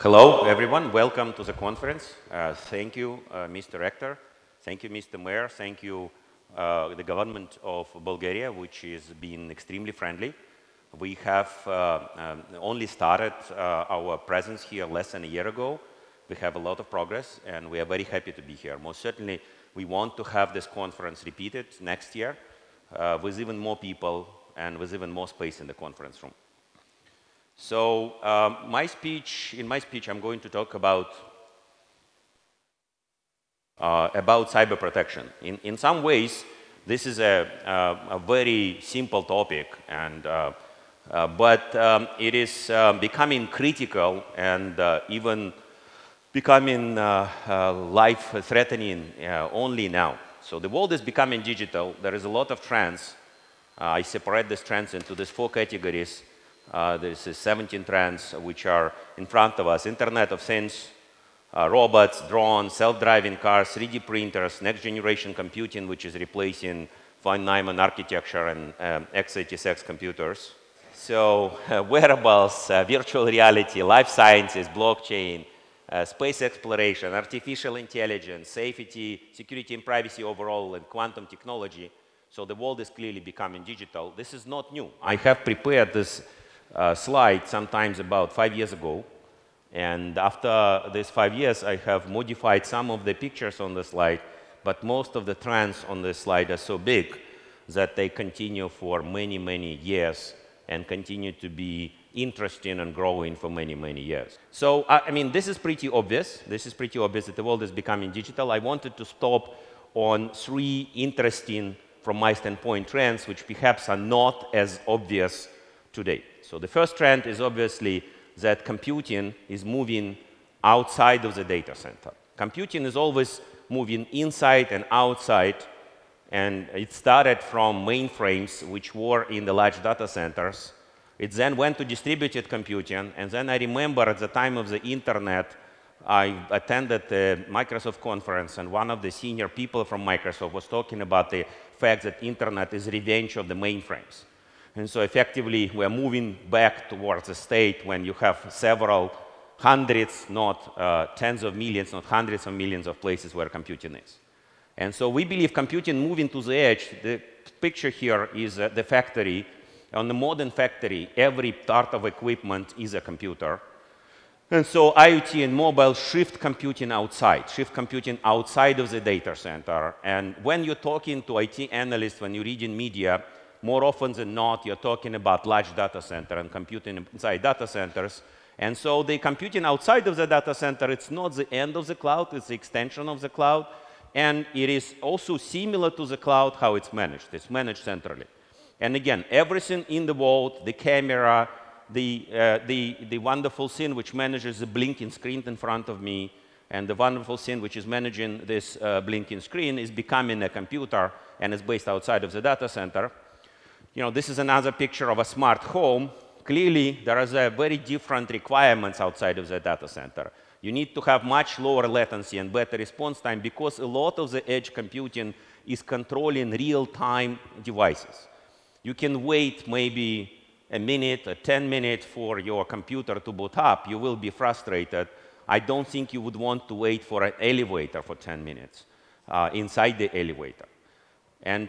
Hello, everyone. Welcome to the conference. Uh, thank you, uh, Mr. Rector. Thank you, Mr. Mayor. Thank you, uh, the government of Bulgaria, which has been extremely friendly. We have uh, um, only started uh, our presence here less than a year ago. We have a lot of progress, and we are very happy to be here. Most certainly, we want to have this conference repeated next year uh, with even more people and with even more space in the conference room. So um, my speech, in my speech, I'm going to talk about uh, about cyber protection. In, in some ways, this is a, a, a very simple topic, and, uh, uh, but um, it is um, becoming critical and uh, even becoming uh, uh, life-threatening only now. So the world is becoming digital. There is a lot of trends. I separate these trends into these four categories. There's 17 trends which are in front of us. Internet of Things, uh, robots, drones, self-driving cars, 3D printers, next-generation computing, which is replacing von Neumann architecture and um, x86 computers. So uh, wearables, uh, virtual reality, life sciences, blockchain, uh, space exploration, artificial intelligence, safety, security and privacy overall, and quantum technology. So the world is clearly becoming digital. This is not new. I have prepared this uh, slide sometimes about five years ago and after these five years, I have modified some of the pictures on the slide, but most of the trends on the slide are so big that they continue for many, many years and continue to be interesting and growing for many, many years. So, I mean, this is pretty obvious. This is pretty obvious that the world is becoming digital. I wanted to stop on three interesting, from my standpoint, trends which perhaps are not as obvious today. So the first trend is obviously that computing is moving outside of the data center. Computing is always moving inside and outside, and it started from mainframes, which were in the large data centers. It then went to distributed computing, and then I remember at the time of the internet, I attended the Microsoft conference, and one of the senior people from Microsoft was talking about the fact that internet is revenge of the mainframes. And so effectively, we're moving back towards a state when you have several hundreds, not uh, tens of millions, not hundreds of millions of places where computing is. And so we believe computing moving to the edge, the picture here is uh, the factory. On the modern factory, every part of equipment is a computer. And so IoT and mobile shift computing outside, shift computing outside of the data center. And when you're talking to IT analysts, when you read in media, more often than not, you're talking about large data center and computing inside data centers. And so the computing outside of the data center, it's not the end of the cloud, it's the extension of the cloud. And it is also similar to the cloud how it's managed. It's managed centrally. And again, everything in the world, the camera, the, uh, the, the wonderful thing which manages the blinking screen in front of me, and the wonderful thing which is managing this uh, blinking screen is becoming a computer and is based outside of the data center. You know, this is another picture of a smart home. Clearly, there are very different requirements outside of the data center. You need to have much lower latency and better response time because a lot of the edge computing is controlling real-time devices. You can wait maybe a minute or 10 minutes for your computer to boot up. You will be frustrated. I don't think you would want to wait for an elevator for 10 minutes uh, inside the elevator. And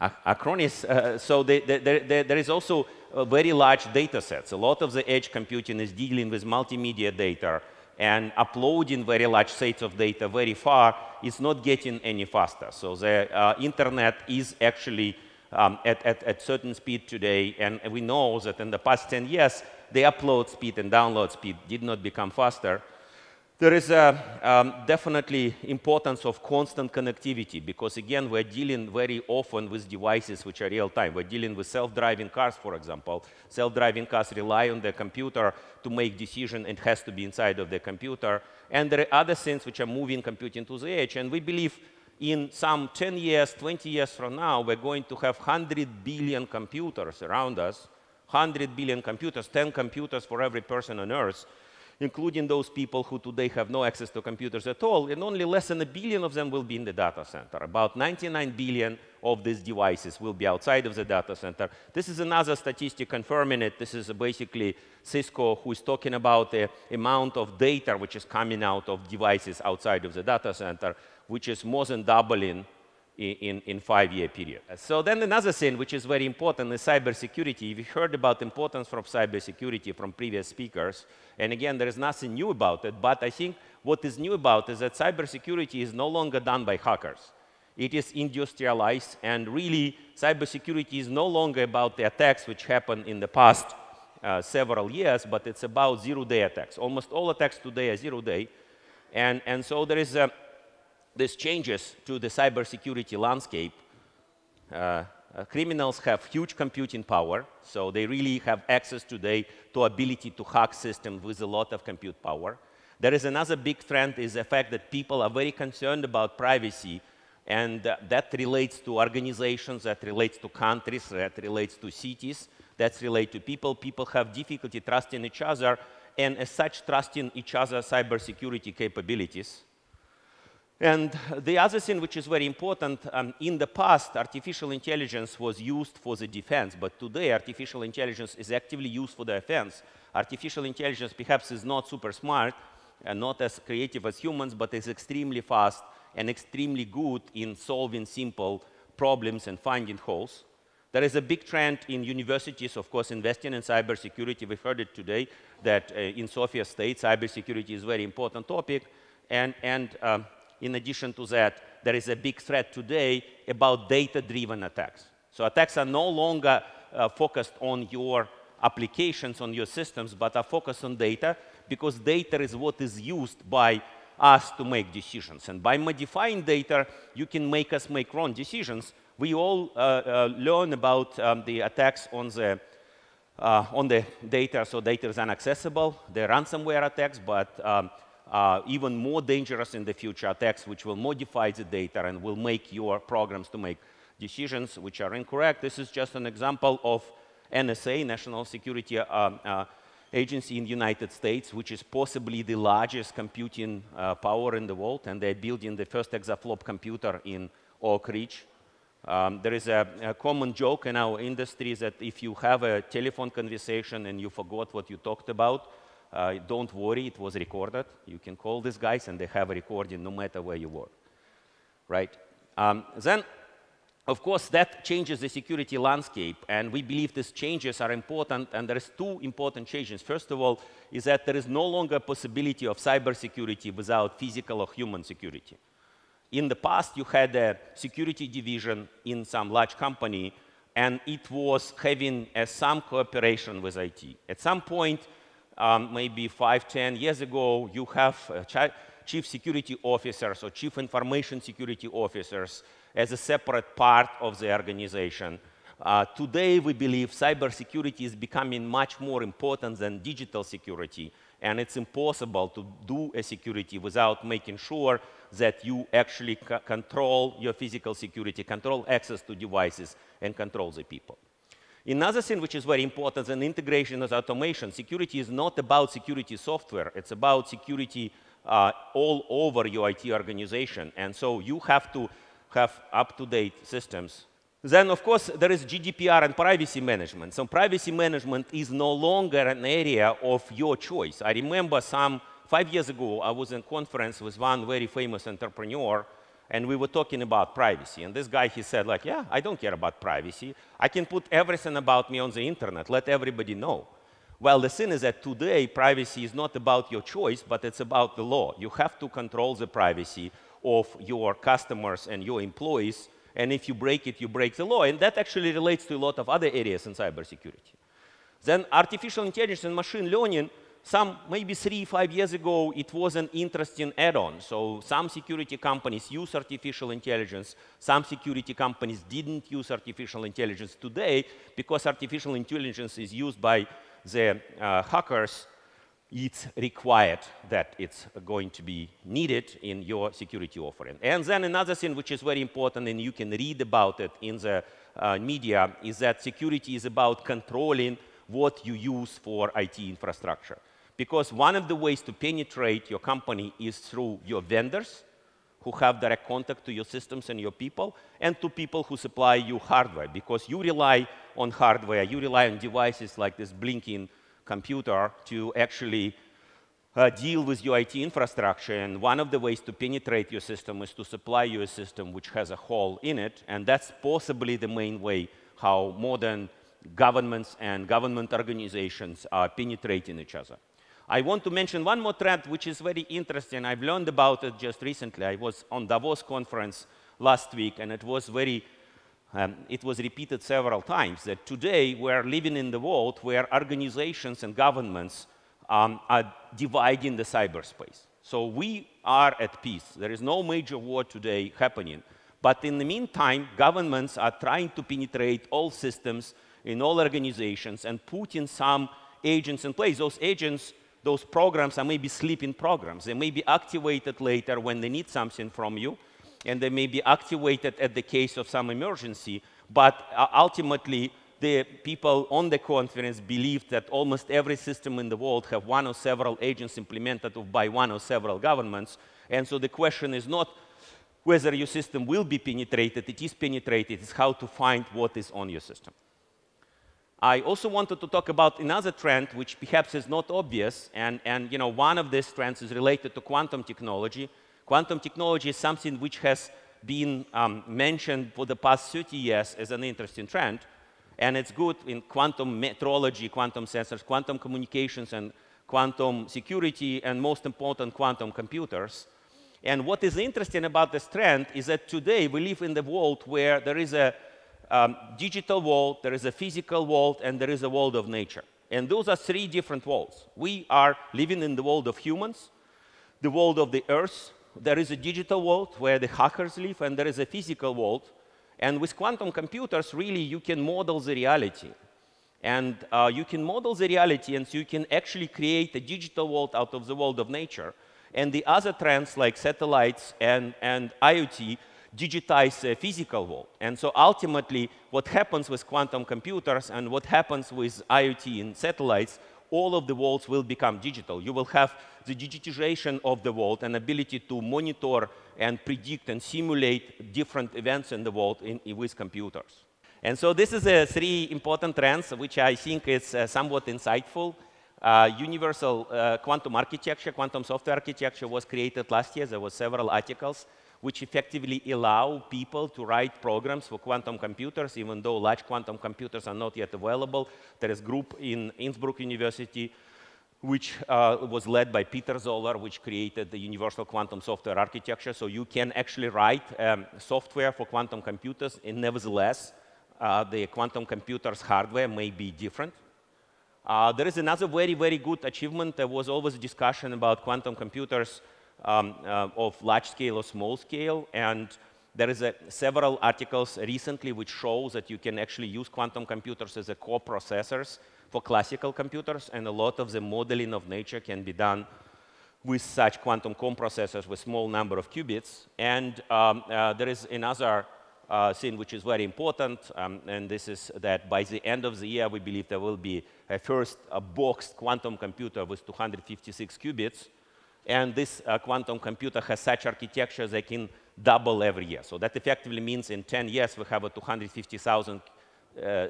Acronis, uh, so the, the, the, there is also very large data sets. A lot of the edge computing is dealing with multimedia data and uploading very large sets of data very far is not getting any faster. So the uh, internet is actually um, at, at, at certain speed today, and we know that in the past 10 years, the upload speed and download speed did not become faster. There is a um, definitely importance of constant connectivity because again, we're dealing very often with devices which are real time. We're dealing with self-driving cars, for example. Self-driving cars rely on the computer to make decision. It has to be inside of the computer. And there are other things which are moving computing to the edge. And we believe in some 10 years, 20 years from now, we're going to have 100 billion computers around us, 100 billion computers, 10 computers for every person on Earth including those people who today have no access to computers at all, and only less than a billion of them will be in the data center. About 99 billion of these devices will be outside of the data center. This is another statistic confirming it. This is basically Cisco who is talking about the amount of data which is coming out of devices outside of the data center, which is more than doubling in, in five-year period. So then another thing which is very important is cybersecurity. We heard about importance from cybersecurity from previous speakers. And again, there is nothing new about it, but I think what is new about is that cybersecurity is no longer done by hackers. It is industrialized, and really, cybersecurity is no longer about the attacks which happened in the past uh, several years, but it's about zero-day attacks. Almost all attacks today are zero-day. And, and so there is a these changes to the cybersecurity landscape, uh, uh, criminals have huge computing power, so they really have access today to ability to hack systems with a lot of compute power. There is another big trend is the fact that people are very concerned about privacy, and uh, that relates to organizations, that relates to countries, that relates to cities, that relates to people. People have difficulty trusting each other, and as such, trusting each other's cybersecurity capabilities. And the other thing which is very important, um, in the past, artificial intelligence was used for the defense, but today artificial intelligence is actively used for the offense. Artificial intelligence perhaps is not super smart and not as creative as humans, but is extremely fast and extremely good in solving simple problems and finding holes. There is a big trend in universities, of course, investing in cybersecurity. We've heard it today that uh, in Sofia State, cybersecurity is a very important topic. And, and um, in addition to that, there is a big threat today about data-driven attacks. So attacks are no longer uh, focused on your applications, on your systems, but are focused on data because data is what is used by us to make decisions. And by modifying data, you can make us make wrong decisions. We all uh, uh, learn about um, the attacks on the uh, on the data, so data is inaccessible. The ransomware attacks, but um, uh, even more dangerous in the future attacks which will modify the data and will make your programs to make decisions which are incorrect. This is just an example of NSA, National Security uh, uh, Agency in the United States, which is possibly the largest computing uh, power in the world, and they're building the first exaflop computer in Oak Ridge. Um, there is a, a, common joke in our industry that if you have a telephone conversation and you forgot what you talked about, uh, don't worry, it was recorded. You can call these guys and they have a recording no matter where you work, right? Um, then, of course, that changes the security landscape, and we believe these changes are important, and there is two important changes. First of all, is that there is no longer possibility of cybersecurity without physical or human security. In the past, you had a security division in some large company, and it was having uh, some cooperation with IT. At some point, um, maybe five, ten years ago, you have chief security officers or chief information security officers as a separate part of the organization. Uh, today, we believe cybersecurity is becoming much more important than digital security, and it's impossible to do a security without making sure that you actually control your physical security, control access to devices, and control the people. Another thing which is very important is an integration of automation. Security is not about security software. It's about security uh, all over your IT organization. And so you have to have up-to-date systems. Then, of course, there is GDPR and privacy management. So privacy management is no longer an area of your choice. I remember some five years ago, I was in conference with one very famous entrepreneur and we were talking about privacy. And this guy, he said, like, yeah, I don't care about privacy. I can put everything about me on the internet, let everybody know. Well, the thing is that today, privacy is not about your choice, but it's about the law. You have to control the privacy of your customers and your employees, and if you break it, you break the law. And that actually relates to a lot of other areas in cybersecurity. Then artificial intelligence and machine learning some maybe three, five years ago, it was an interesting add-on. So some security companies use artificial intelligence. Some security companies didn't use artificial intelligence today because artificial intelligence is used by the uh, hackers. It's required that it's going to be needed in your security offering. And then another thing which is very important, and you can read about it in the uh, media, is that security is about controlling what you use for IT infrastructure. Because one of the ways to penetrate your company is through your vendors, who have direct contact to your systems and your people, and to people who supply you hardware, because you rely on hardware, you rely on devices like this blinking computer to actually uh, deal with your IT infrastructure. And one of the ways to penetrate your system is to supply you a system which has a hole in it. And that's possibly the main way how modern governments and government organizations are penetrating each other. I want to mention one more trend which is very interesting. I've learned about it just recently. I was on Davos conference last week and it was very, um, it was repeated several times that today we're living in the world where organizations and governments um, are dividing the cyberspace. So we are at peace. There is no major war today happening. But in the meantime, governments are trying to penetrate all systems in all organizations and putting some agents in place. Those agents those programs are maybe sleeping programs. They may be activated later when they need something from you, and they may be activated at the case of some emergency, but uh, ultimately, the people on the conference believed that almost every system in the world have one or several agents implemented by one or several governments. And so the question is not whether your system will be penetrated, it is penetrated, it's how to find what is on your system. I also wanted to talk about another trend which perhaps is not obvious, and, and you know, one of these trends is related to quantum technology. Quantum technology is something which has been um, mentioned for the past 30 years as an interesting trend, and it's good in quantum metrology, quantum sensors, quantum communications, and quantum security, and most important, quantum computers. And what is interesting about this trend is that today we live in the world where there is a um, digital world, there is a physical world, and there is a world of nature. And those are three different worlds. We are living in the world of humans, the world of the earth, there is a digital world where the hackers live, and there is a physical world. And with quantum computers, really, you can model the reality. And uh, you can model the reality, and so you can actually create a digital world out of the world of nature. And the other trends, like satellites and, and IoT, digitize the physical world. And so ultimately, what happens with quantum computers and what happens with IoT and satellites, all of the worlds will become digital. You will have the digitization of the world and ability to monitor and predict and simulate different events in the world in, with computers. And so this is uh, three important trends, which I think is uh, somewhat insightful. Uh, universal uh, quantum architecture, quantum software architecture was created last year. There were several articles which effectively allow people to write programs for quantum computers, even though large quantum computers are not yet available. There is a group in Innsbruck University which uh, was led by Peter Zoller, which created the universal quantum software architecture. So you can actually write um, software for quantum computers, and nevertheless, uh, the quantum computer's hardware may be different. Uh, there is another very, very good achievement. There was always a discussion about quantum computers um, uh, of large scale or small scale. And there is a, several articles recently which show that you can actually use quantum computers as a core processors for classical computers, and a lot of the modeling of nature can be done with such quantum processors with small number of qubits. And um, uh, there is another uh, thing which is very important, um, and this is that by the end of the year, we believe there will be a first boxed quantum computer with 256 qubits, and this uh, quantum computer has such architecture that can double every year. So that effectively means in 10 years we have a 250,000, uh,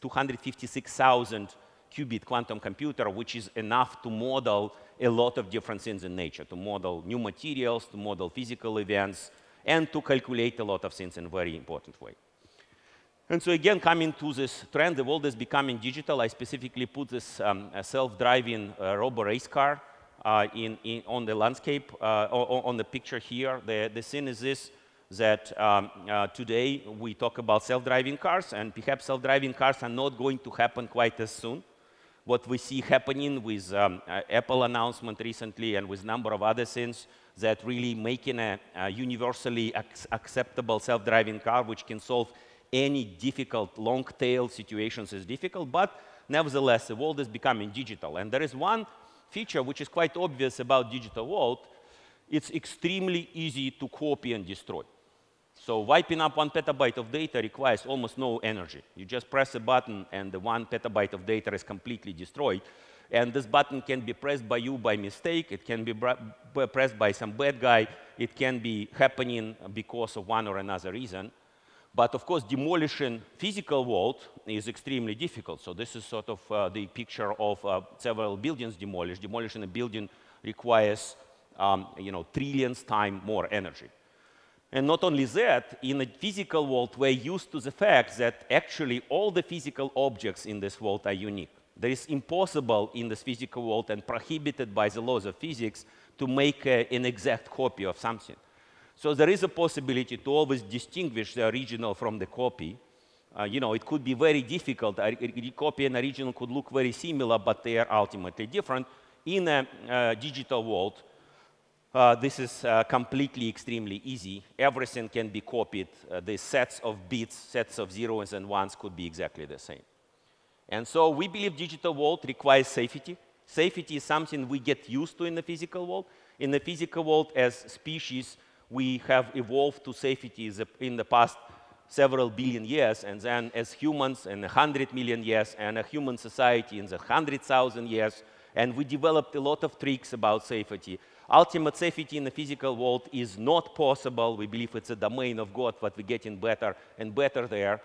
256,000 qubit quantum computer, which is enough to model a lot of different things in nature, to model new materials, to model physical events, and to calculate a lot of things in a very important way. And so again, coming to this trend, the world is becoming digital. I specifically put this um, self-driving uh, robo race car in, in, on the landscape, uh, on the picture here. The, the scene is this, that um, uh, today we talk about self-driving cars, and perhaps self-driving cars are not going to happen quite as soon. What we see happening with um, Apple announcement recently and with a number of other things that really making a, a universally ac acceptable self-driving car which can solve any difficult long-tail situations is difficult, but nevertheless, the world is becoming digital. And there is one feature which is quite obvious about digital world, it's extremely easy to copy and destroy. So wiping up one petabyte of data requires almost no energy. You just press a button and the one petabyte of data is completely destroyed. And this button can be pressed by you by mistake. It can be pressed by some bad guy. It can be happening because of one or another reason. But of course, demolishing physical world is extremely difficult. So this is sort of uh, the picture of uh, several buildings demolished. Demolishing a building requires, um, you know, trillions time more energy. And not only that, in a physical world, we're used to the fact that actually all the physical objects in this world are unique. There is impossible in this physical world and prohibited by the laws of physics to make a, an exact copy of something. So there is a possibility to always distinguish the original from the copy. Uh, you know, it could be very difficult. A, copy and original could look very similar, but they are ultimately different. In a uh, digital world, uh, this is uh, completely extremely easy. Everything can be copied. Uh, the sets of bits, sets of zeros and ones could be exactly the same. And so we believe digital world requires safety. Safety is something we get used to in the physical world. In the physical world, as species, we have evolved to safety in the past several billion years, and then as humans in 100 million years, and a human society in the 100,000 years, and we developed a lot of tricks about safety. Ultimate safety in the physical world is not possible. We believe it's a domain of God, but we're getting better and better there.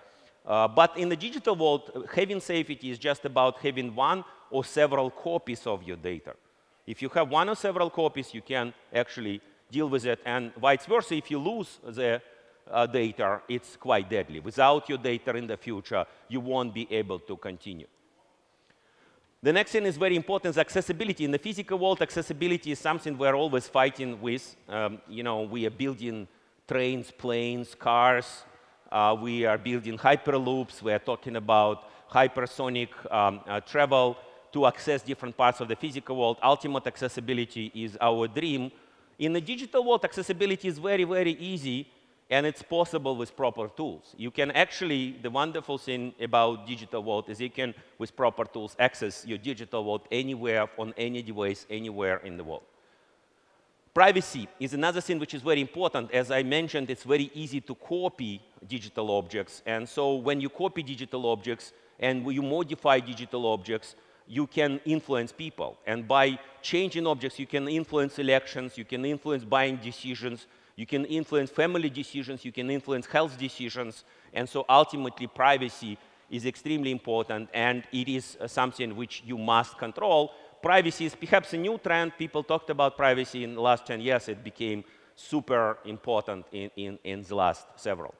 Uh, but in the digital world, having safety is just about having one or several copies of your data. If you have one or several copies, you can actually deal with it, and vice versa. If you lose the uh, data, it's quite deadly. Without your data in the future, you won't be able to continue. The next thing is very important is accessibility. In the physical world, accessibility is something we're always fighting with. Um, you know, we are building trains, planes, cars. Uh, we are building hyperloops. We are talking about hypersonic um, uh, travel to access different parts of the physical world. Ultimate accessibility is our dream. In the digital world, accessibility is very, very easy and it's possible with proper tools. You can actually, the wonderful thing about digital world is you can, with proper tools, access your digital world anywhere, on any device, anywhere in the world. Privacy is another thing which is very important. As I mentioned, it's very easy to copy digital objects. And so when you copy digital objects and you modify digital objects, you can influence people. And by changing objects, you can influence elections, you can influence buying decisions, you can influence family decisions, you can influence health decisions, and so ultimately privacy is extremely important and it is uh, something which you must control. Privacy is perhaps a new trend. People talked about privacy in the last 10 years. It became super important in, in, in the last several.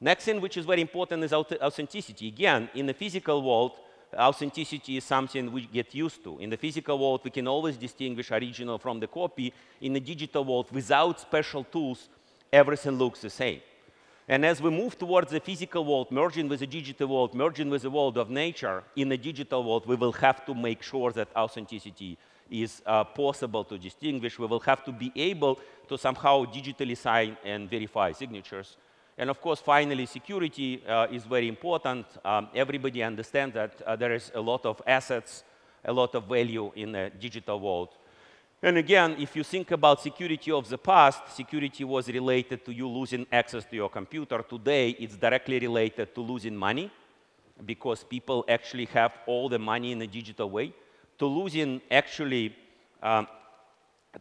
Next thing which is very important is authenticity. Again, in the physical world, authenticity is something we get used to. In the physical world, we can always distinguish original from the copy. In the digital world, without special tools, everything looks the same. And as we move towards the physical world, merging with the digital world, merging with the world of nature, in the digital world, we will have to make sure that authenticity is uh, possible to distinguish. We will have to be able to somehow digitally sign and verify signatures. And of course, finally, security uh, is very important. Um, everybody understands that uh, there is a lot of assets, a lot of value in the digital world. And again, if you think about security of the past, security was related to you losing access to your computer. Today, it's directly related to losing money because people actually have all the money in a digital way, to losing actually um,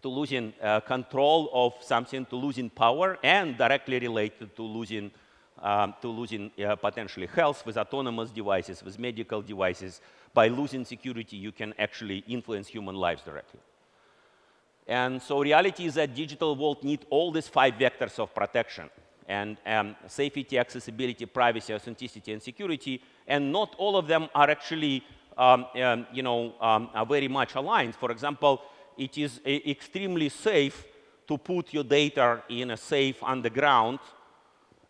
to losing uh, control of something, to losing power, and directly related to losing, um, to losing uh, potentially health with autonomous devices, with medical devices. By losing security, you can actually influence human lives directly. And so reality is that digital world need all these five vectors of protection and um, safety, accessibility, privacy, authenticity, and security. And not all of them are actually, um, um, you know, um, are very much aligned. For example, it is extremely safe to put your data in a safe underground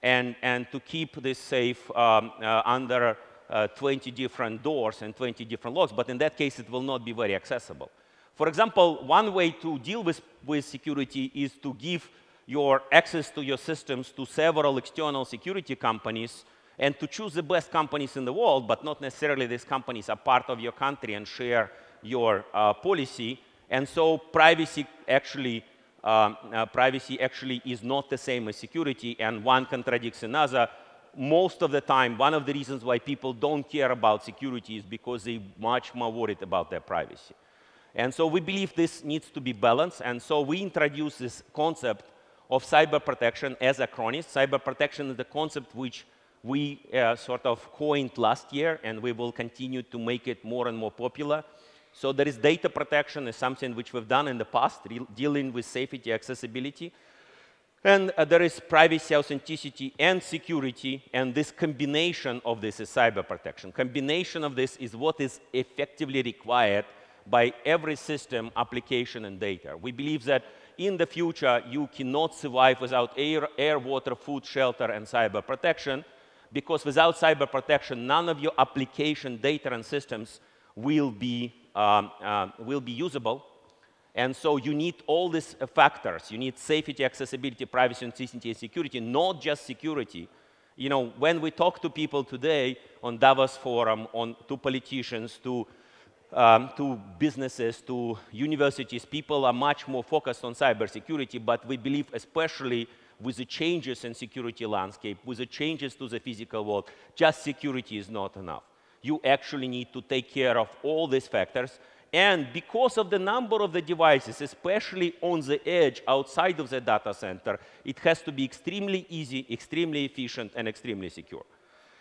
and, and to keep this safe um, uh, under uh, 20 different doors and 20 different locks, but in that case, it will not be very accessible. For example, one way to deal with, with security is to give your access to your systems to several external security companies and to choose the best companies in the world, but not necessarily these companies are part of your country and share your uh, policy. And so privacy actually um, uh, privacy actually is not the same as security, and one contradicts another. Most of the time, one of the reasons why people don't care about security is because they're much more worried about their privacy. And so we believe this needs to be balanced, and so we introduce this concept of cyber protection as Acronis. Cyber protection is the concept which we uh, sort of coined last year, and we will continue to make it more and more popular. So there is data protection is something which we've done in the past, dealing with safety, accessibility. And uh, there is privacy, authenticity, and security, and this combination of this is cyber protection. Combination of this is what is effectively required by every system, application, and data. We believe that in the future, you cannot survive without air, air, water, food, shelter, and cyber protection, because without cyber protection, none of your application data and systems will be um, uh, will be usable. And so you need all these factors. You need safety, accessibility, privacy, authenticity, and security, not just security. You know, when we talk to people today on Davos Forum, on, to politicians, to, um, to businesses, to universities, people are much more focused on cybersecurity, but we believe especially with the changes in security landscape, with the changes to the physical world, just security is not enough you actually need to take care of all these factors. And because of the number of the devices, especially on the edge outside of the data center, it has to be extremely easy, extremely efficient, and extremely secure.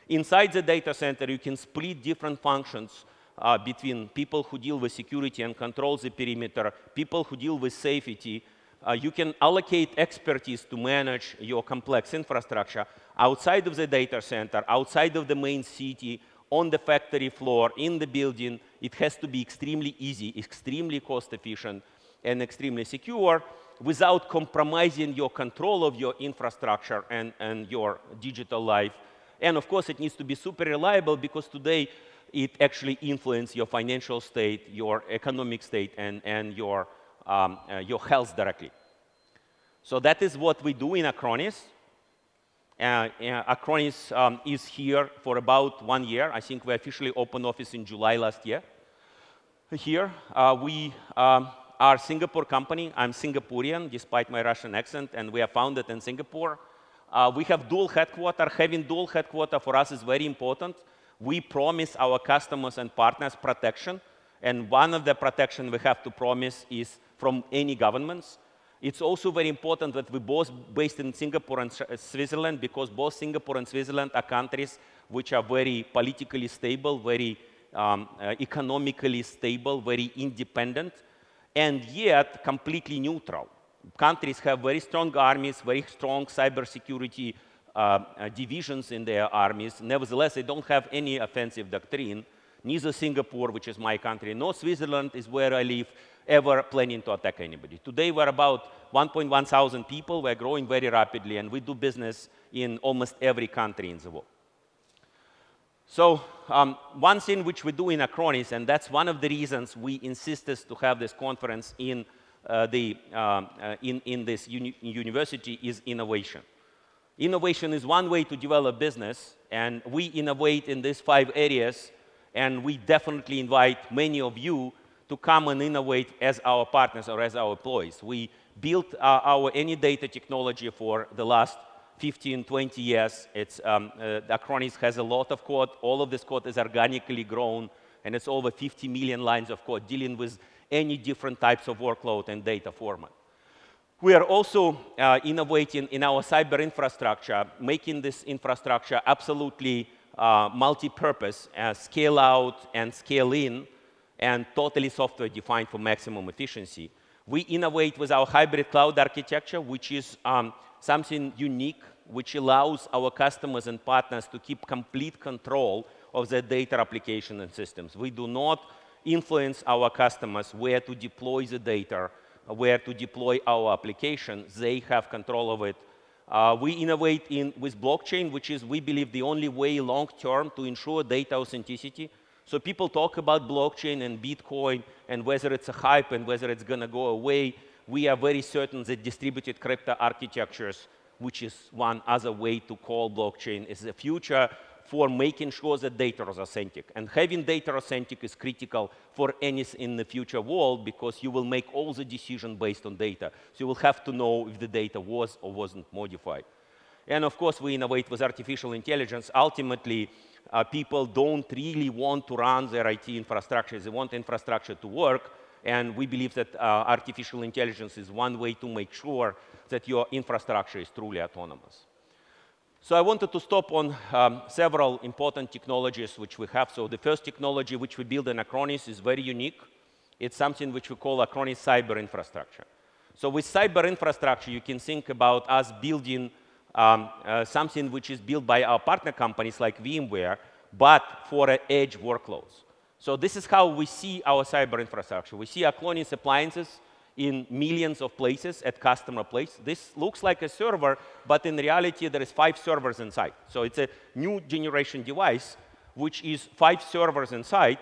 Inside the data center, you can split different functions uh, between people who deal with security and control the perimeter, people who deal with safety. Uh, you can allocate expertise to manage your complex infrastructure outside of the data center, outside of the main city, on the factory floor, in the building. It has to be extremely easy, extremely cost efficient, and extremely secure without compromising your control of your infrastructure and, and your digital life. And of course, it needs to be super reliable because today it actually influences your financial state, your economic state, and, and your, um, uh, your health directly. So that is what we do in Acronis. Uh, uh, Acronis um, is here for about one year. I think we officially opened office in July last year. Here, uh, we um, are Singapore company. I'm Singaporean, despite my Russian accent, and we are founded in Singapore. Uh, we have dual headquarter. Having dual headquarter for us is very important. We promise our customers and partners protection, and one of the protection we have to promise is from any governments. It's also very important that we're both based in Singapore and Switzerland because both Singapore and Switzerland are countries which are very politically stable, very um, uh, economically stable, very independent, and yet completely neutral. Countries have very strong armies, very strong cybersecurity uh, uh, divisions in their armies. Nevertheless, they don't have any offensive doctrine. Neither Singapore, which is my country, nor Switzerland is where I live, ever planning to attack anybody. Today, we're about 1.1 thousand people. We're growing very rapidly, and we do business in almost every country in the world. So um, one thing which we do in Acronis, and that's one of the reasons we insisted to have this conference in, uh, the, um, uh, in, in this uni university, is innovation. Innovation is one way to develop business, and we innovate in these five areas, and we definitely invite many of you to come and innovate as our partners or as our employees. We built uh, our AnyData technology for the last 15, 20 years. It's, um, uh, Acronis has a lot of code. All of this code is organically grown, and it's over 50 million lines of code dealing with any different types of workload and data format. We are also uh, innovating in our cyber infrastructure, making this infrastructure absolutely uh, multi-purpose, uh, scale out and scale in, and totally software defined for maximum efficiency. We innovate with our hybrid cloud architecture, which is um, something unique, which allows our customers and partners to keep complete control of their data application and systems. We do not influence our customers where to deploy the data, where to deploy our application. They have control of it. Uh, we innovate in, with blockchain, which is, we believe, the only way long-term to ensure data authenticity so people talk about blockchain and Bitcoin and whether it's a hype and whether it's going to go away. We are very certain that distributed crypto architectures, which is one other way to call blockchain, is the future for making sure that data is authentic. And having data authentic is critical for any in the future world because you will make all the decisions based on data. So you will have to know if the data was or wasn't modified. And of course, we innovate with artificial intelligence. Ultimately, uh, people don't really want to run their IT infrastructure. They want infrastructure to work. And we believe that uh, artificial intelligence is one way to make sure that your infrastructure is truly autonomous. So I wanted to stop on um, several important technologies which we have. So the first technology which we build in Acronis is very unique. It's something which we call Acronis cyber infrastructure. So with cyber infrastructure, you can think about us building um, uh, something which is built by our partner companies like VMware, but for uh, edge workloads. So this is how we see our cyber infrastructure. We see Acronis appliances in millions of places at customer place. This looks like a server, but in reality, there is five servers inside. So it's a new generation device, which is five servers inside.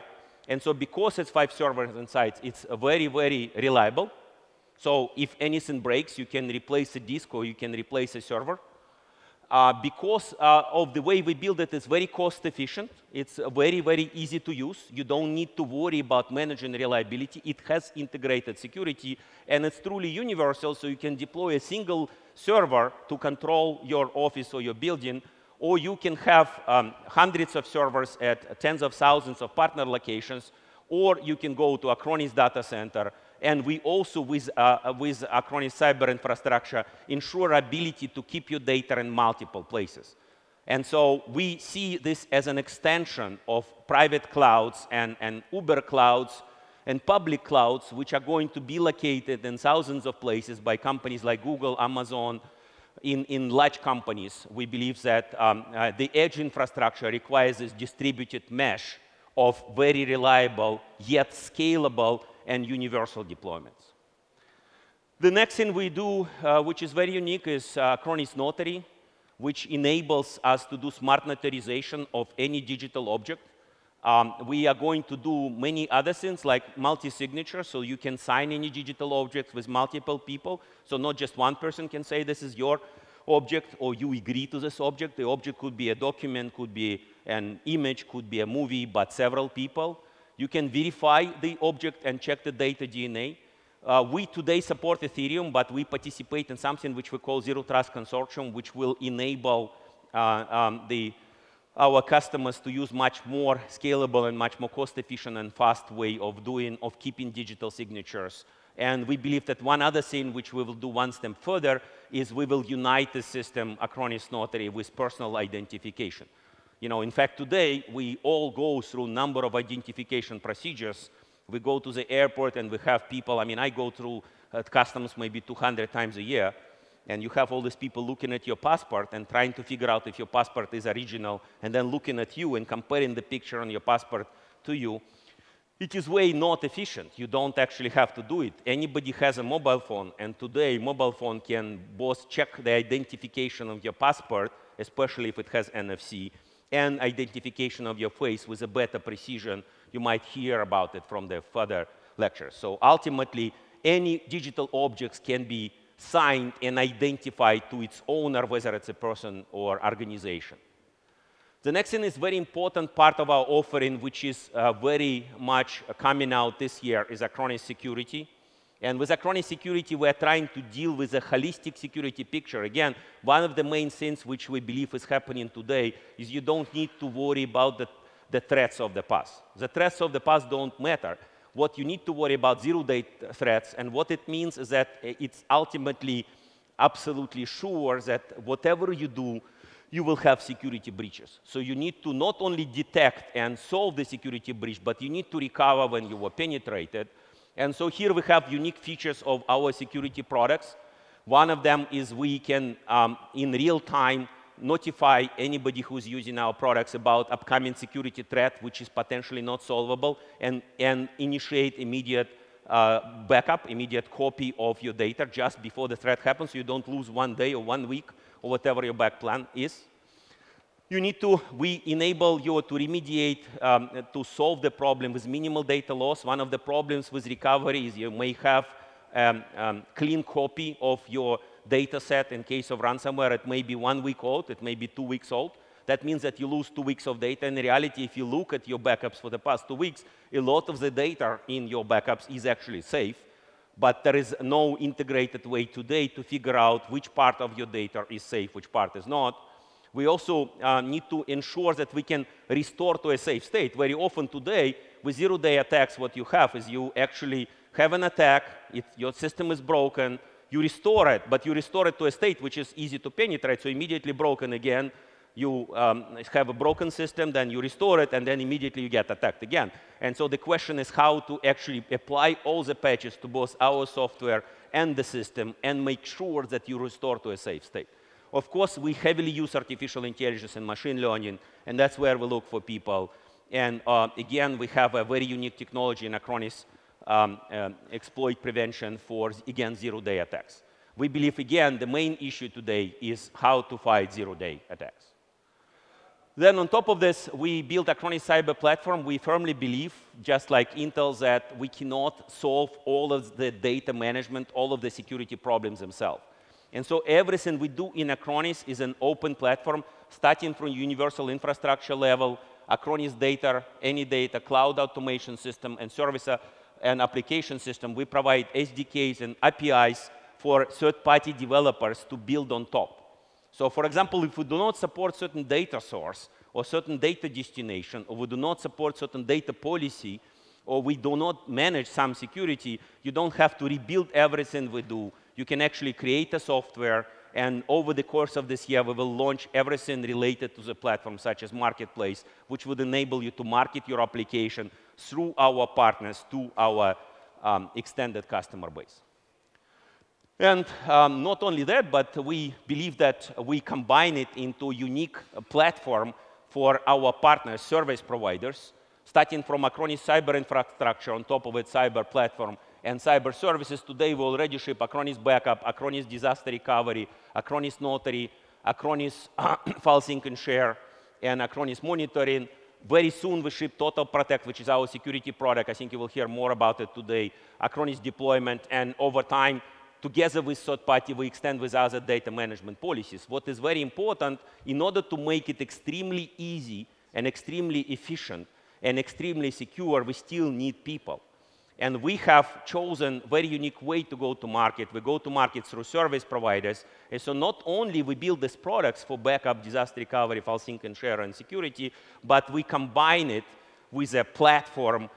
And so because it's five servers inside, it's very, very reliable. So if anything breaks, you can replace a disk or you can replace a server. Uh, because uh, of the way we build it, it's very cost efficient. It's very, very easy to use. You don't need to worry about managing reliability. It has integrated security, and it's truly universal, so you can deploy a single server to control your office or your building, or you can have um, hundreds of servers at tens of thousands of partner locations, or you can go to Acronis data center and we also, with, uh, uh, with Acronis Cyber Infrastructure, ensure ability to keep your data in multiple places. And so we see this as an extension of private clouds and, and Uber clouds and public clouds, which are going to be located in thousands of places by companies like Google, Amazon, in, in large companies. We believe that um, uh, the edge infrastructure requires this distributed mesh of very reliable, yet scalable and universal deployments. The next thing we do, uh, which is very unique, is uh, Acronis Notary, which enables us to do smart notarization of any digital object. Um, we are going to do many other things like multi-signature, so you can sign any digital object with multiple people. So not just one person can say this is your object or you agree to this object. The object could be a document, could be an image, could be a movie, but several people. You can verify the object and check the data DNA. Uh, we today support Ethereum, but we participate in something which we call Zero Trust Consortium, which will enable uh, um, the, our customers to use much more scalable and much more cost-efficient and fast way of doing, of keeping digital signatures. And we believe that one other thing which we will do one step further is we will unite the system Acronis Notary with personal identification. You know, in fact, today, we all go through a number of identification procedures. We go to the airport and we have people, I mean, I go through uh, customs maybe 200 times a year, and you have all these people looking at your passport and trying to figure out if your passport is original, and then looking at you and comparing the picture on your passport to you. It is way not efficient. You don't actually have to do it. Anybody has a mobile phone, and today mobile phone can both check the identification of your passport, especially if it has NFC, and identification of your face with a better precision. You might hear about it from the further lectures. So ultimately, any digital objects can be signed and identified to its owner, whether it's a person or organization. The next thing is very important part of our offering, which is uh, very much coming out this year, is Acronis Security. And with Acronis Security, we're trying to deal with a holistic security picture. Again, one of the main things which we believe is happening today is you don't need to worry about the, the threats of the past. The threats of the past don't matter. What you need to worry about zero-day threats, and what it means is that eh, it's ultimately absolutely sure that whatever you do, you will have security breaches. So you need to not only detect and solve the security breach, but you need to recover when you were penetrated, and so here we have unique features of our security products. One of them is we can, um, in real time, notify anybody who's using our products about upcoming security threat, which is potentially not solvable, and, and initiate immediate uh, backup, immediate copy of your data just before the threat happens, you don't lose one day or one week or whatever your back plan is you need to, we enable you to remediate, um, to solve the problem with minimal data loss. One of the problems with recovery is you may have um, um, clean copy of your data set in case of ransomware. It may be one week old, it may be two weeks old. That means that you lose two weeks of data. In reality, if you look at your backups for the past two weeks, a lot of the data in your backups is actually safe, but there is no integrated way today to figure out which part of your data is safe, which part is not. We also uh, need to ensure that we can restore to a safe state. Very often today, with zero-day attacks, what you have is you actually have an attack, it, your system is broken, you restore it, but you restore it to a state which is easy to penetrate, so immediately broken again, you um, have a broken system, then you restore it, and then immediately you get attacked again. And so the question is how to actually apply all the patches to both our software and the system and make sure that you restore to a safe state. Of course, we heavily use artificial intelligence and machine learning, and that's where we look for people. And uh, again, we have a very unique technology in Acronis um, um, exploit prevention for, again, zero-day attacks. We believe, again, the main issue today is how to fight zero-day attacks. Then on top of this, we built Acronis Cyber Platform. We firmly believe, just like Intel, that we cannot solve all of the data management, all of the security problems themselves. And so everything we do in Acronis is an open platform, starting from universal infrastructure level, Acronis data, any data, cloud automation system, and service uh, and application system. We provide SDKs and APIs for third-party developers to build on top. So for example, if we do not support certain data source or certain data destination, or we do not support certain data policy, or we do not manage some security, you don't have to rebuild everything we do you can actually create a software and over the course of this year, we will launch everything related to the platform, such as Marketplace, which would enable you to market your application through our partners to our um, extended customer base. And um, not only that, but we believe that we combine it into a unique platform for our partners, service providers, starting from Acronis Cyber Infrastructure on top of its cyber platform and cyber services. Today, we already ship Acronis Backup, Acronis Disaster Recovery, Acronis Notary, Acronis File Sync and Share, and Acronis Monitoring. Very soon, we ship Total Protect, which is our security product. I think you will hear more about it today. Acronis Deployment, and over time, together with third party, we extend with other data management policies. What is very important, in order to make it extremely easy and extremely efficient and extremely secure, we still need people. And we have chosen very unique way to go to market. We go to market through service providers. And so not only we build these products for backup, disaster recovery, file sync and share, and security, but we combine it with a platform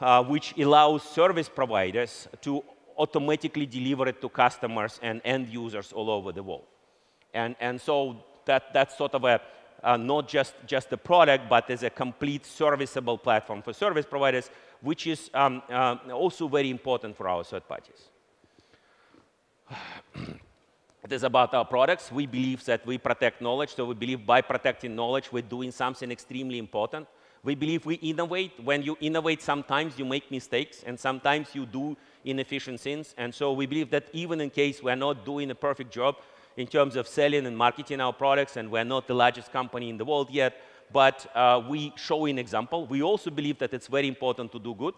uh, which allows service providers to automatically deliver it to customers and end users all over the world. And, and so that, that's sort of a, uh, not just, just a product, but as a complete serviceable platform for service providers which is um, uh, also very important for our third parties. it is about our products. We believe that we protect knowledge, so we believe by protecting knowledge, we're doing something extremely important. We believe we innovate. When you innovate, sometimes you make mistakes, and sometimes you do inefficient things. And so we believe that even in case we're not doing a perfect job in terms of selling and marketing our products, and we're not the largest company in the world yet, but uh, we show an example. We also believe that it's very important to do good.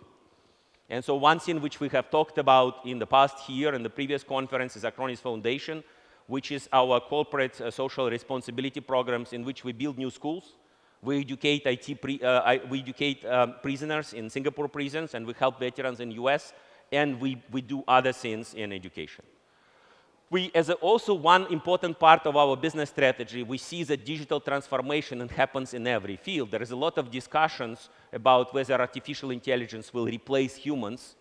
And so one thing which we have talked about in the past here and the previous conference is Acronis Foundation, which is our corporate uh, social responsibility programs in which we build new schools. We educate, IT pre, uh, we educate um, prisoners in Singapore prisons, and we help veterans in US, and we, we do other things in education we, as also one important part of our business strategy, we see that digital transformation happens in every field. There is a lot of discussions about whether artificial intelligence will replace humans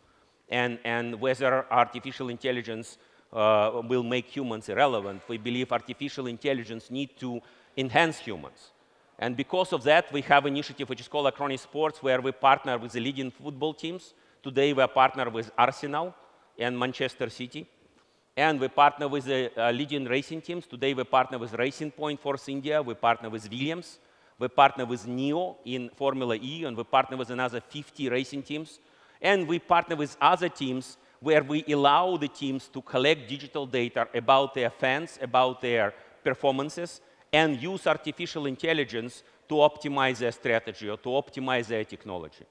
and, and whether artificial intelligence uh, will make humans irrelevant. We believe artificial intelligence needs to enhance humans. And because of that, we have an initiative which is called Acronis Sports, where we partner with the leading football teams. Today, we are partner with Arsenal and Manchester City. And we partner with the uh, leading racing teams. Today we partner with Racing Point Force India, we partner with Williams, we partner with NIO in Formula E, and we partner with another 50 racing teams. And we partner with other teams where we allow the teams to collect digital data about their fans, about their performances, and use artificial intelligence to optimize their strategy or to optimize their technology.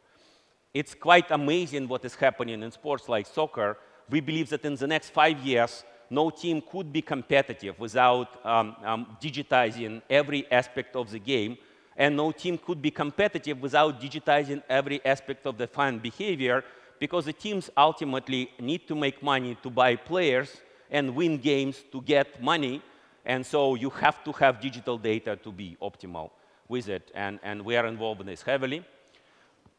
It's quite amazing what is happening in sports like soccer, we believe that in the next five years, no team could be competitive without um, um, digitizing every aspect of the game, and no team could be competitive without digitizing every aspect of the fan behavior, because the teams ultimately need to make money to buy players and win games to get money, and so you have to have digital data to be optimal with it, and, and we are involved in this heavily.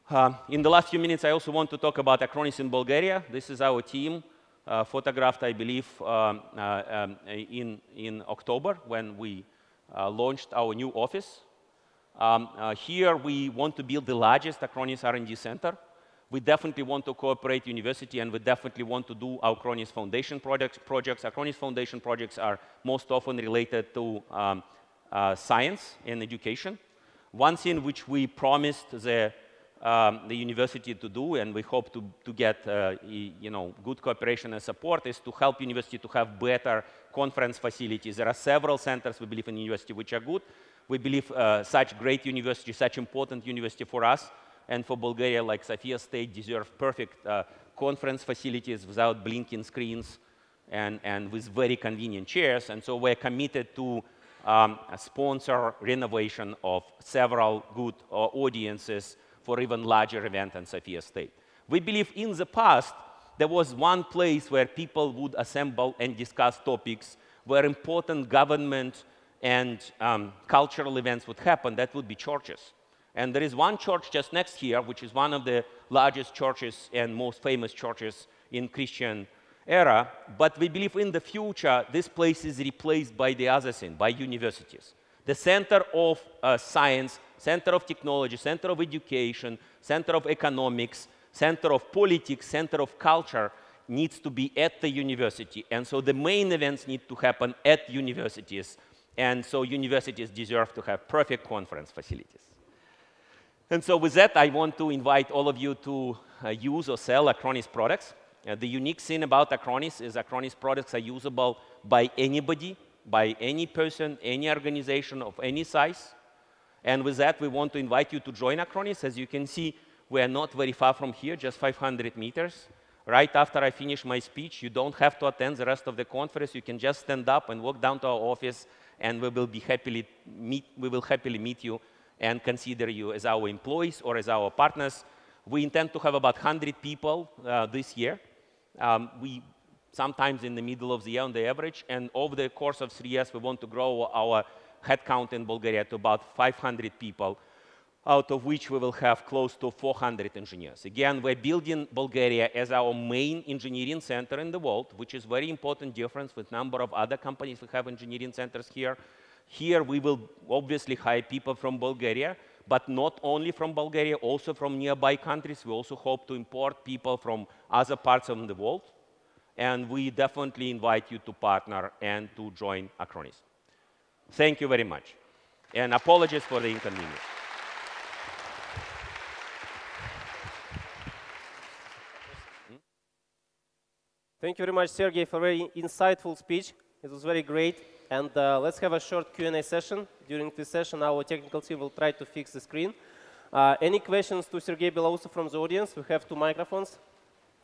Uh, in the last few minutes, I also want to talk about Acronis in Bulgaria. This is our team uh, photographed, I believe, um, uh, um, in, in October when we uh, launched our new office. Um, here, we want to build the largest Acronis R&D center. We definitely want to cooperate university, and we definitely want to do our Acronis Foundation projects. projects. Acronis Foundation projects are most often related to um, uh, science and education. One thing which we promised the um, the university to do, and we hope to, to get uh, you know, good cooperation and support, is to help university to have better conference facilities. There are several centers, we believe, in university which are good. We believe uh, such great university, such important university for us and for Bulgaria, like Sofia State, deserve perfect uh, conference facilities without blinking screens and, and with very convenient chairs. And so we're committed to um, sponsor renovation of several good uh, audiences for even larger event than Sofia State. We believe in the past, there was one place where people would assemble and discuss topics where important government and um, cultural events would happen, that would be churches. And there is one church just next here, which is one of the largest churches and most famous churches in Christian era. But we believe in the future, this place is replaced by the other thing, by universities. The center of uh, science center of technology, center of education, center of economics, center of politics, center of culture needs to be at the university. And so the main events need to happen at universities. And so universities deserve to have perfect conference facilities. And so with that, I want to invite all of you to uh, use or sell Acronis products. Uh, the unique thing about Acronis is Acronis products are usable by anybody, by any person, any organization of any size. And with that, we want to invite you to join Acronis. As you can see, we are not very far from here, just 500 meters. Right after I finish my speech, you don't have to attend the rest of the conference. You can just stand up and walk down to our office, and we will, be happily meet, we will happily meet you and consider you as our employees or as our partners. We intend to have about 100 people uh, this year. Um, we sometimes in the middle of the year on the average, and over the course of three years, we want to grow our headcount in Bulgaria to about 500 people, out of which we will have close to 400 engineers. Again, we're building Bulgaria as our main engineering center in the world, which is very important difference with number of other companies we have engineering centers here. Here we will obviously hire people from Bulgaria, but not only from Bulgaria, also from nearby countries. We also hope to import people from other parts of the world. And we definitely invite you to partner and to join Acronis. Thank you very much. And apologies for the inconvenience. Thank you very much, Serguei, for a very insightful speech. It was very great. And uh, let's have a short Q&A session. During this session, our technical team will try to fix the screen. Uh, any questions to Serguei Beloussov from the audience? We have two microphones.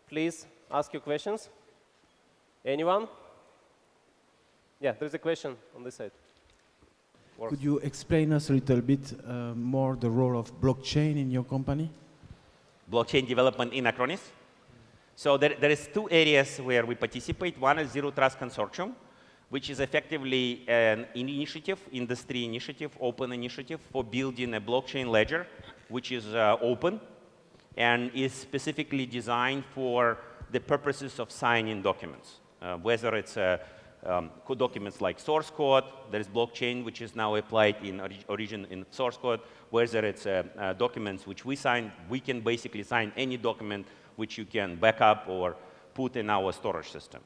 Please ask your questions. Anyone? Yeah, there's a question on this side. Could you explain us a little bit uh, more the role of blockchain in your company? Blockchain development in Acronis. So there, there is two areas where we participate. One is Zero Trust Consortium, which is effectively an initiative, industry initiative, open initiative for building a blockchain ledger, which is uh, open and is specifically designed for the purposes of signing documents, uh, whether it's a um, documents like source code. There is blockchain, which is now applied in origin in source code. Whether it's uh, uh, documents which we sign, we can basically sign any document which you can back up or put in our storage system.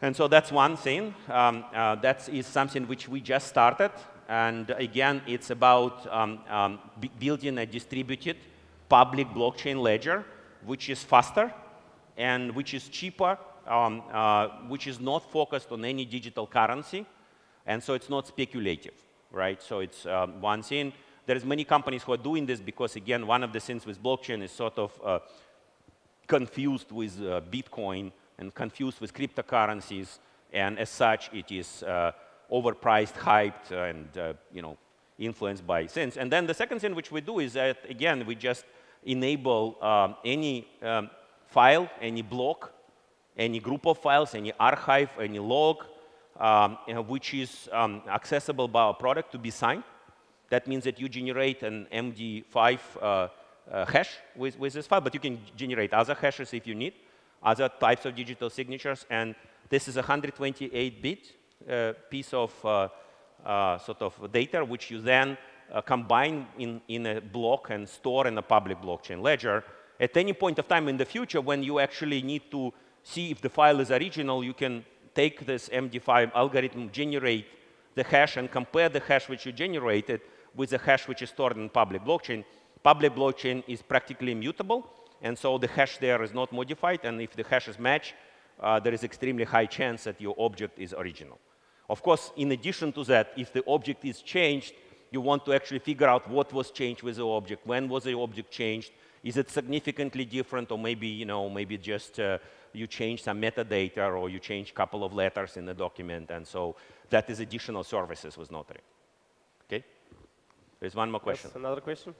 And so that's one thing. Um, uh, that is something which we just started. And again, it's about um, um, building a distributed public blockchain ledger, which is faster and which is cheaper um, uh, which is not focused on any digital currency, and so it's not speculative, right? So it's um, one thing. There's many companies who are doing this because, again, one of the things with blockchain is sort of uh, confused with uh, Bitcoin and confused with cryptocurrencies. And as such, it is uh, overpriced, hyped, and uh, you know, influenced by sins. And then the second thing which we do is that, again, we just enable um, any um, file, any block, any group of files, any archive, any log, um, which is um, accessible by our product to be signed. That means that you generate an MD5 uh, uh, hash with, with this file, but you can generate other hashes if you need, other types of digital signatures. And this is a 128-bit uh, piece of uh, uh, sort of data, which you then uh, combine in, in a block and store in a public blockchain ledger. At any point of time in the future, when you actually need to see if the file is original, you can take this MD5 algorithm, generate the hash, and compare the hash which you generated with the hash which is stored in public blockchain. Public blockchain is practically immutable, and so the hash there is not modified, and if the hashes match, uh, there is extremely high chance that your object is original. Of course, in addition to that, if the object is changed, you want to actually figure out what was changed with the object, when was the object changed, is it significantly different, or maybe, you know, maybe just uh, you change some metadata, or you change a couple of letters in the document, and so that is additional services with Notary. Okay? There's one more question. Yes, another question?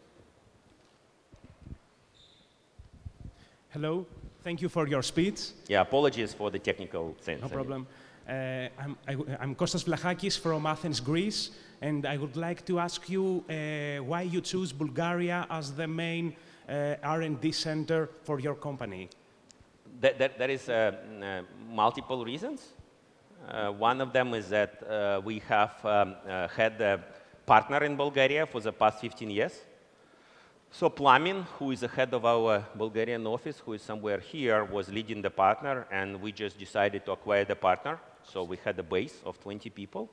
Hello. Thank you for your speech. Yeah, apologies for the technical things. No problem. Uh, I'm, I, am Kostas Vlachakis from Athens, Greece, and I would like to ask you uh, why you choose Bulgaria as the main R&D center for your company. That, that, that is uh, uh, multiple reasons. Uh, one of them is that we have um, had a partner in Bulgaria for the past 15 years. So Plamen, who is the head of our Bulgarian office, who is somewhere here, was leading the partner, and we just decided to acquire the partner. So we had a base of 20 people.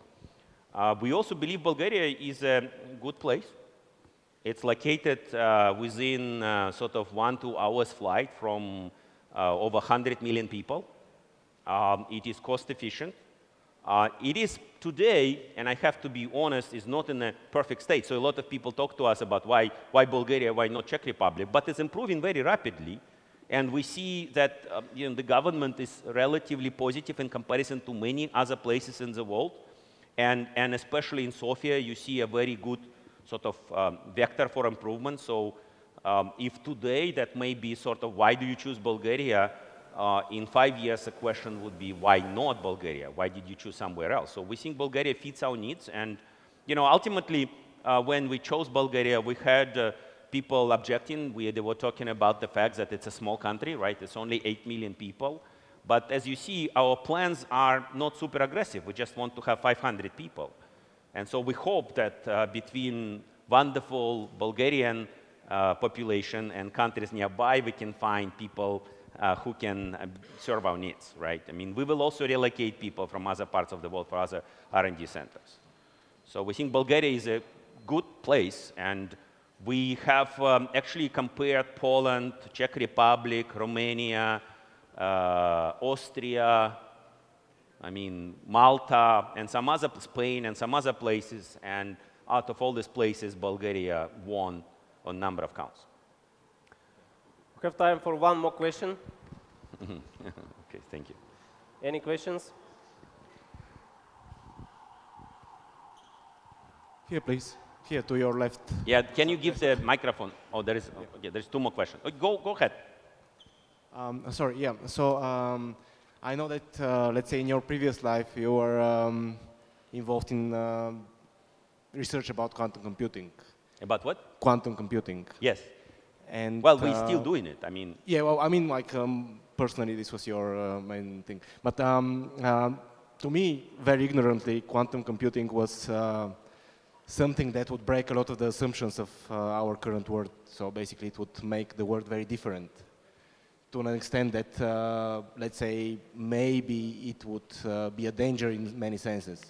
Uh, we also believe Bulgaria is a good place. It's located uh, within uh, sort of one, two hours flight from uh, over 100 million people. Um, it is cost efficient. Uh, it is today, and I have to be honest, is not in a perfect state. So a lot of people talk to us about why, why Bulgaria, why not Czech Republic, but it's improving very rapidly. And we see that uh, you know, the government is relatively positive in comparison to many other places in the world. And, and especially in Sofia, you see a very good sort of um, vector for improvement. So um, if today that may be sort of why do you choose Bulgaria, uh, in five years the question would be why not Bulgaria? Why did you choose somewhere else? So we think Bulgaria fits our needs. And you know, ultimately, uh, when we chose Bulgaria, we had uh, people objecting. We, they were talking about the fact that it's a small country, right? It's only 8 million people. But as you see, our plans are not super aggressive. We just want to have 500 people. And so we hope that uh, between wonderful Bulgarian uh, population and countries nearby, we can find people uh, who can uh, serve our needs, right? I mean, we will also relocate people from other parts of the world for other R&D centers. So we think Bulgaria is a good place, and we have um, actually compared Poland, Czech Republic, Romania, uh, Austria, I mean, Malta, and some other, Spain, and some other places. And out of all these places, Bulgaria won on number of counts. We have time for one more question. okay, thank you. Any questions? Here, please. Here, to your left. Yeah, can you give the microphone? Oh, there is, oh, okay, there's two more questions. Oh, go, go ahead. Um, sorry, yeah. So um, I know that, uh, let's say in your previous life, you were um, involved in uh, research about quantum computing. About what? Quantum computing. Yes. And well, we're uh, still doing it. I mean. Yeah, well, I mean, like um, personally, this was your uh, main thing. But um, uh, to me, very ignorantly, quantum computing was uh, something that would break a lot of the assumptions of uh, our current world. So basically, it would make the world very different to an extent that, uh, let's say, maybe it would uh, be a danger in many senses.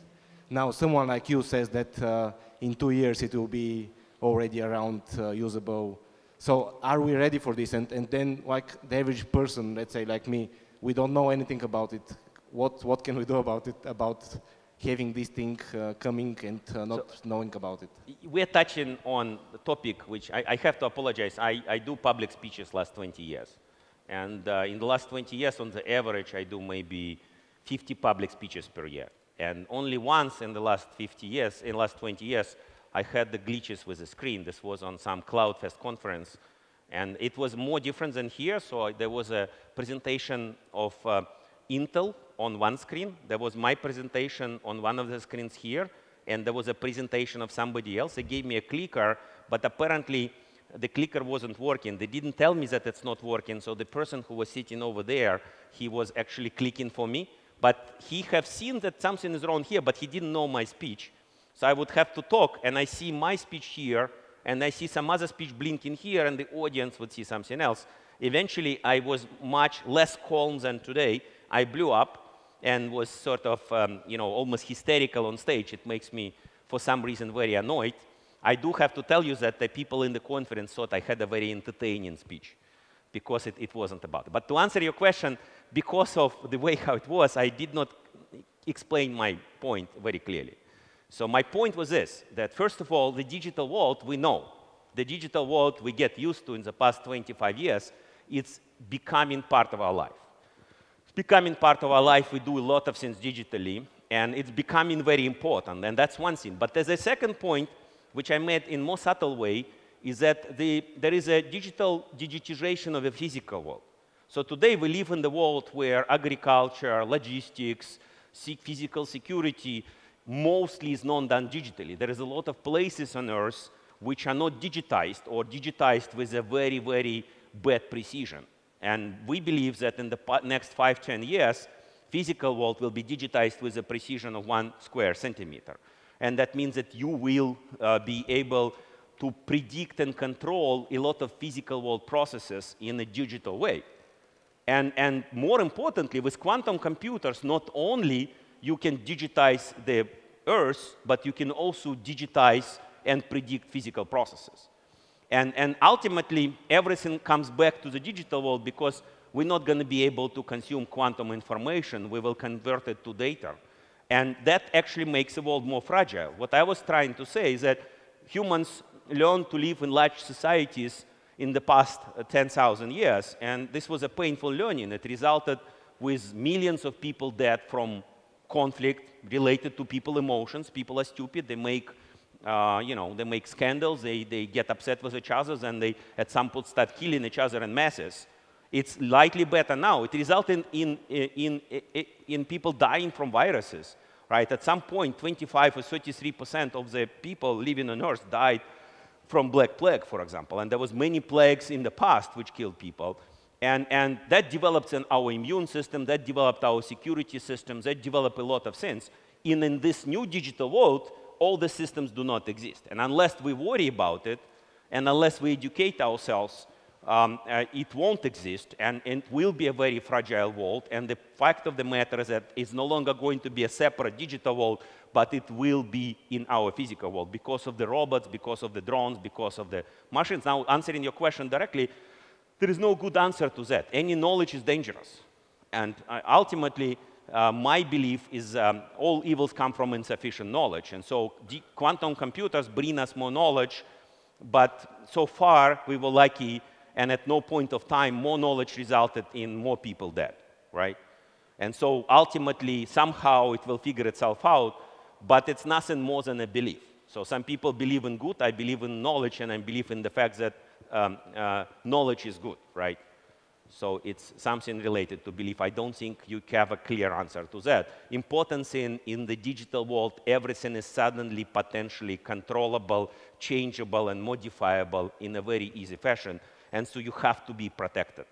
Now, someone like you says that uh, in two years it will be already around uh, usable. So are we ready for this? And, and then, like the average person, let's say like me, we don't know anything about it. What, what can we do about it, about having this thing uh, coming and uh, not so knowing about it. We're touching on the topic which I, I have to apologize. I, I, do public speeches last 20 years. And uh, in the last 20 years, on the average, I do maybe 50 public speeches per year. And only once in the last 50 years, in the last 20 years, I had the glitches with the screen. This was on some CloudFest conference. And it was more different than here. So there was a presentation of uh, Intel on one screen. There was my presentation on one of the screens here. And there was a presentation of somebody else. They gave me a clicker, but apparently the clicker wasn't working. They didn't tell me that it's not working. So the person who was sitting over there, he was actually clicking for me. But he have seen that something is wrong here, but he didn't know my speech. So I would have to talk, and I see my speech here, and I see some other speech blinking here, and the audience would see something else. Eventually, I was much less calm than today. I blew up and was sort of, um, you know, almost hysterical on stage. It makes me, for some reason, very annoyed. I do have to tell you that the people in the conference thought I had a very entertaining speech because it, it wasn't about it. But to answer your question, because of the way how it was, I did not explain my point very clearly. So my point was this, that first of all, the digital world, we know. The digital world we get used to in the past 25 years, it's becoming part of our life. It's becoming part of our life. We do a lot of things digitally, and it's becoming very important, and that's one thing. But there's a second point, which I made in more subtle way, is that the, there is a digital digitization of the physical world. So today we live in the world where agriculture, logistics, physical security mostly is not done digitally. There is a lot of places on Earth which are not digitized or digitized with a very, very bad precision. And we believe that in the next five, ten years, physical world will be digitized with a precision of one square centimeter. And that means that you will uh, be able to predict and control a lot of physical world processes in a digital way. And, and more importantly, with quantum computers, not only you can digitize the Earth, but you can also digitize and predict physical processes. And, and ultimately, everything comes back to the digital world because we're not going to be able to consume quantum information. We will convert it to data. And that actually makes the world more fragile. What I was trying to say is that humans learned to live in large societies in the past uh, 10,000 years. And this was a painful learning. It resulted with millions of people dead from conflict related to people emotions. People are stupid. They make, uh, you know, they make scandals. They, they get upset with each other, and they at some point start killing each other in masses. It's likely better now. It resulted in, in, in, in people dying from viruses, right? At some point, 25 or 33 percent of the people living on Earth died from Black Plague, for example. And there was many plagues in the past which killed people. And, and that developed in our immune system, that developed our security systems, that developed a lot of things. And in this new digital world, all the systems do not exist. And unless we worry about it, and unless we educate ourselves, um, uh, it won't exist, and, it will be a very fragile world. And the fact of the matter is that it's no longer going to be a separate digital world, but it will be in our physical world because of the robots, because of the drones, because of the machines. Now, answering your question directly, there is no good answer to that. Any knowledge is dangerous. And uh, ultimately, uh, my belief is um, all evils come from insufficient knowledge. And so quantum computers bring us more knowledge, but so far we were lucky, and at no point of time more knowledge resulted in more people dead, right? And so ultimately, somehow it will figure itself out, but it's nothing more than a belief. So some people believe in good, I believe in knowledge, and I believe in the fact that um, uh, knowledge is good, right? So it's something related to belief. I don't think you have a clear answer to that. Importance in, in the digital world, everything is suddenly potentially controllable, changeable, and modifiable in a very easy fashion. And so you have to be protected.